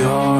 your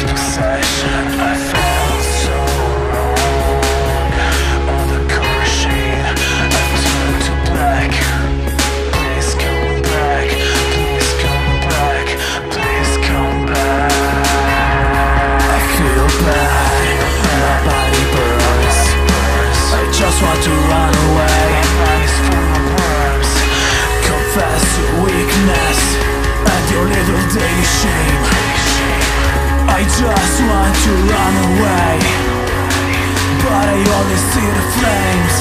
possession. want to run away But I only see the flames.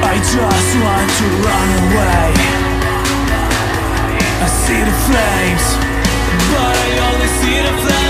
I just want to run away. I see the flames But I only see the flames.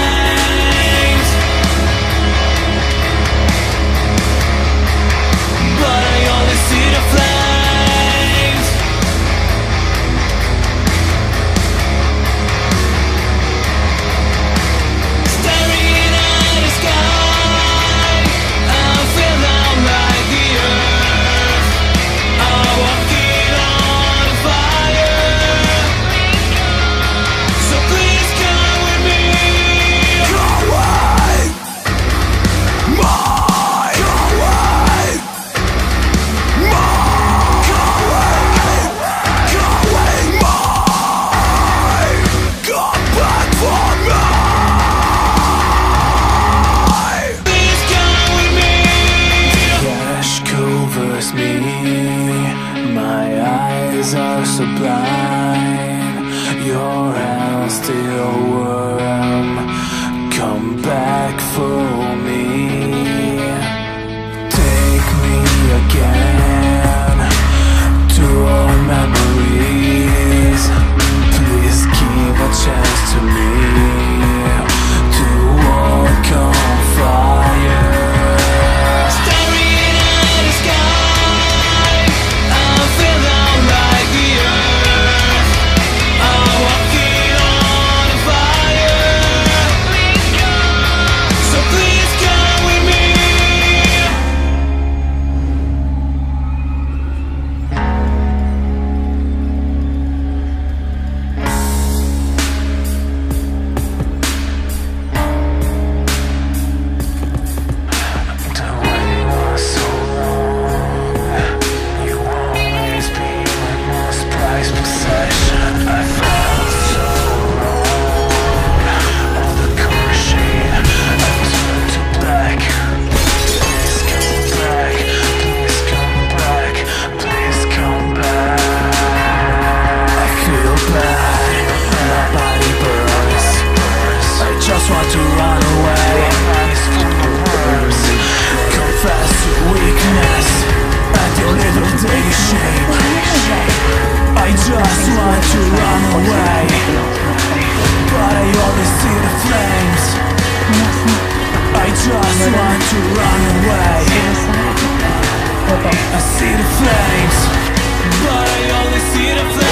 away But I only see the flames I just want to run away I see the flames But I only see the flames.